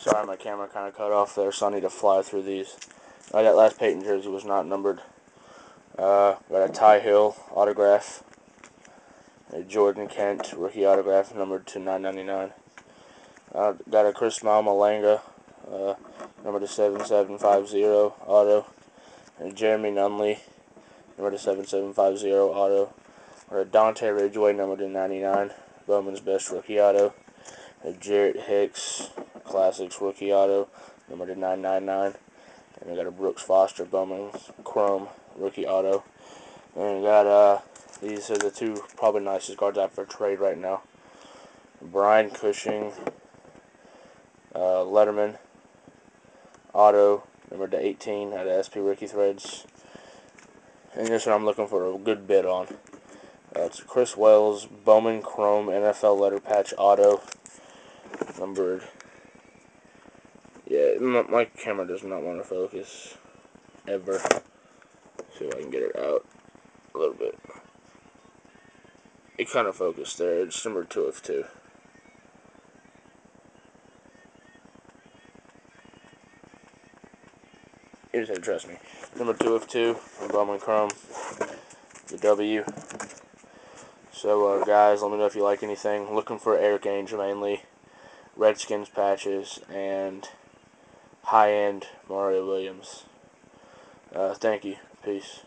Sorry, my camera kind of cut off there, so I need to fly through these. Uh, that last Peyton jersey was not numbered. Uh, got a Ty Hill autograph. A Jordan Kent rookie autograph numbered to 999. Uh, got a Chris Maumalanga, uh, number to 7750 auto. And Jeremy Nunley, number to 7750 auto. Got a Dante Ridgeway, number to 99, Bowman's best rookie auto. A Jarrett Hicks, Classics rookie auto, number to 999. And we got a Brooks Foster Bowman's Chrome rookie auto. And we got uh, these are the two probably nicest cards out for trade right now. Brian Cushing, uh, Letterman, auto, number to 18 out of SP Rookie Threads. And this one I'm looking for a good bid on. Uh, it's Chris Wells, Bowman Chrome NFL letter patch auto, numbered. My camera does not want to focus ever. See if I can get it out a little bit. It kind of focused there. It's number two of two. You just have to trust me. Number two of two from Bowman Chrome. The W. So, uh, guys, let me know if you like anything. Looking for Erik Ainge mainly. Redskins patches and high-end Mario Williams. Uh, thank you. Peace.